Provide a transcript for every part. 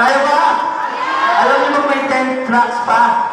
Kaya ba? Alam niyo ba may 10 tracks pa?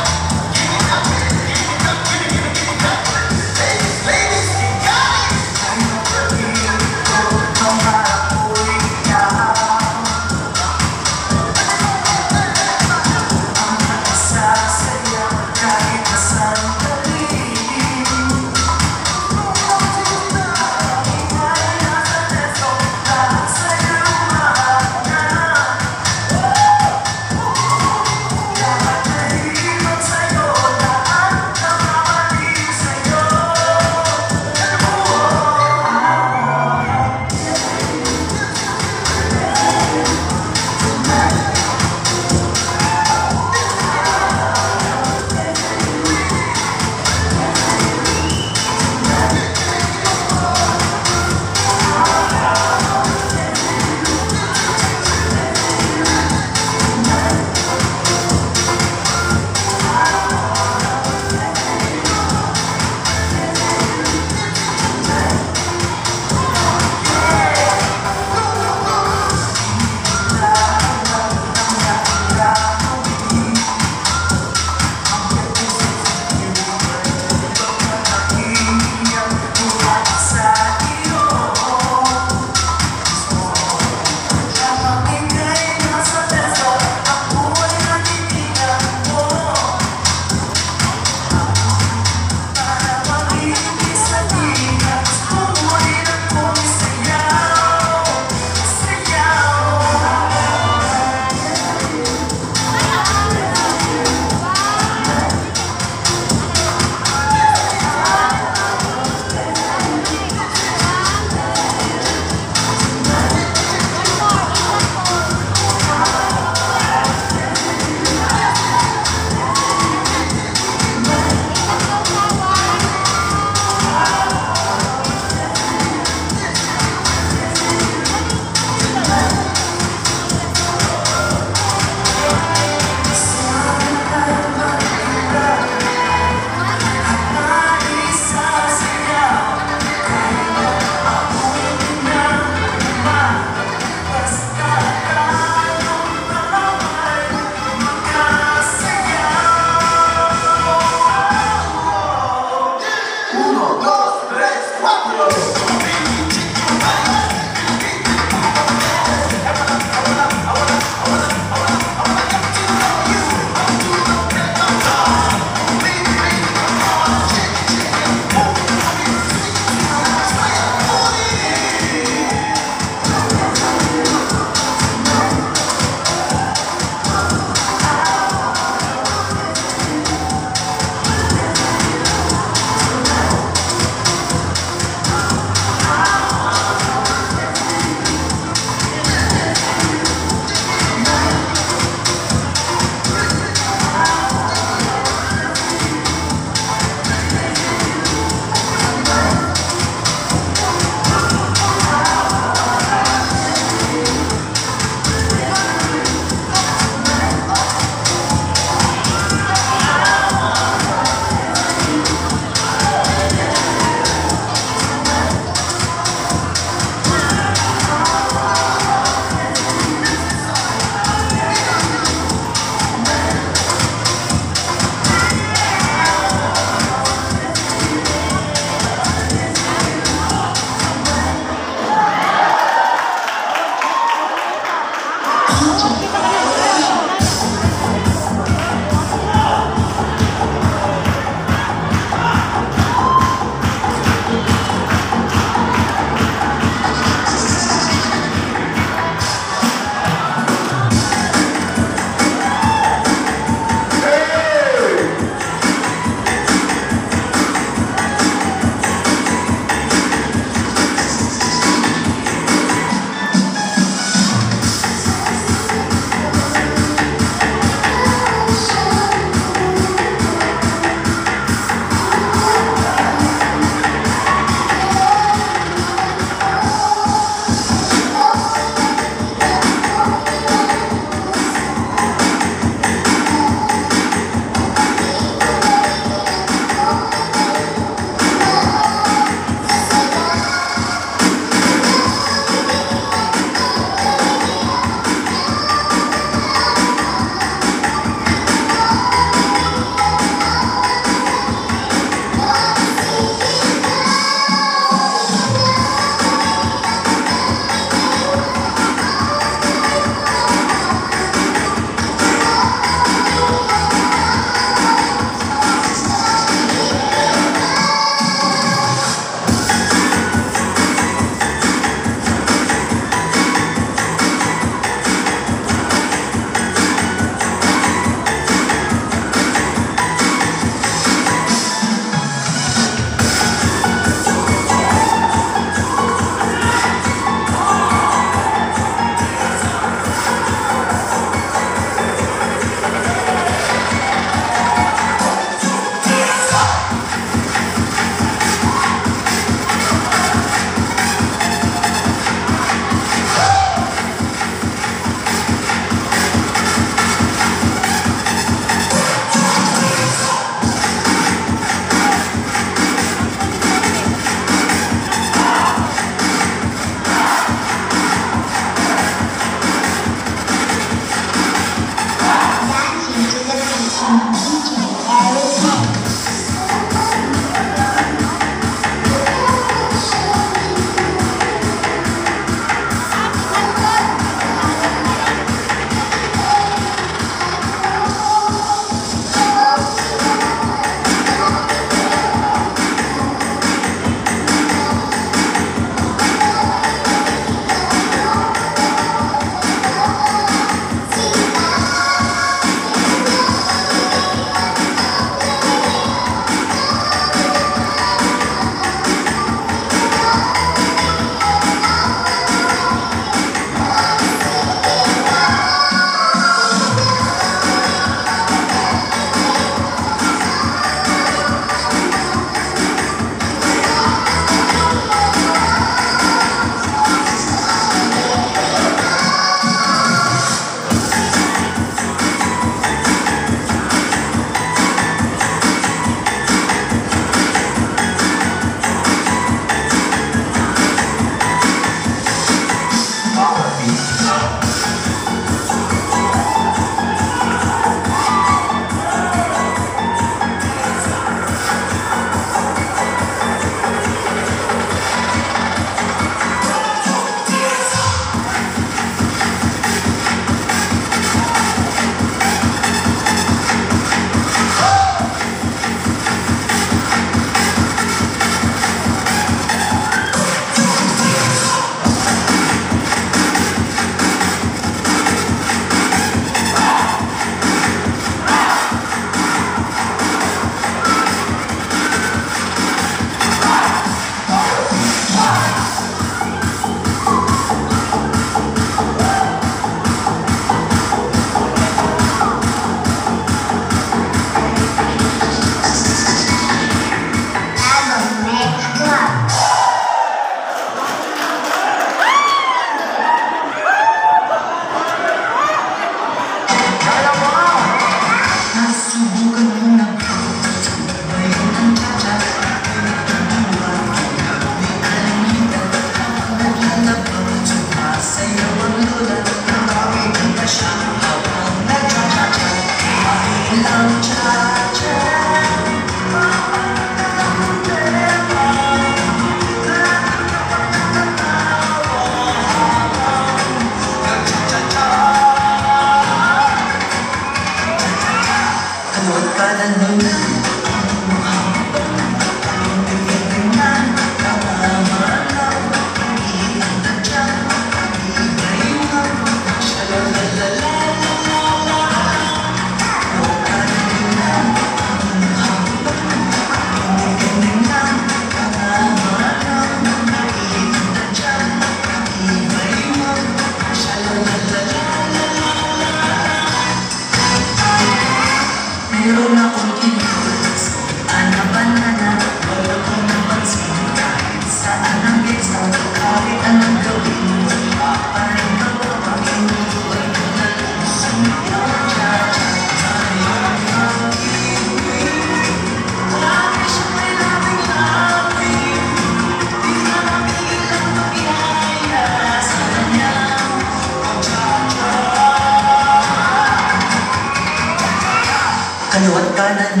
Diamond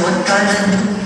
我的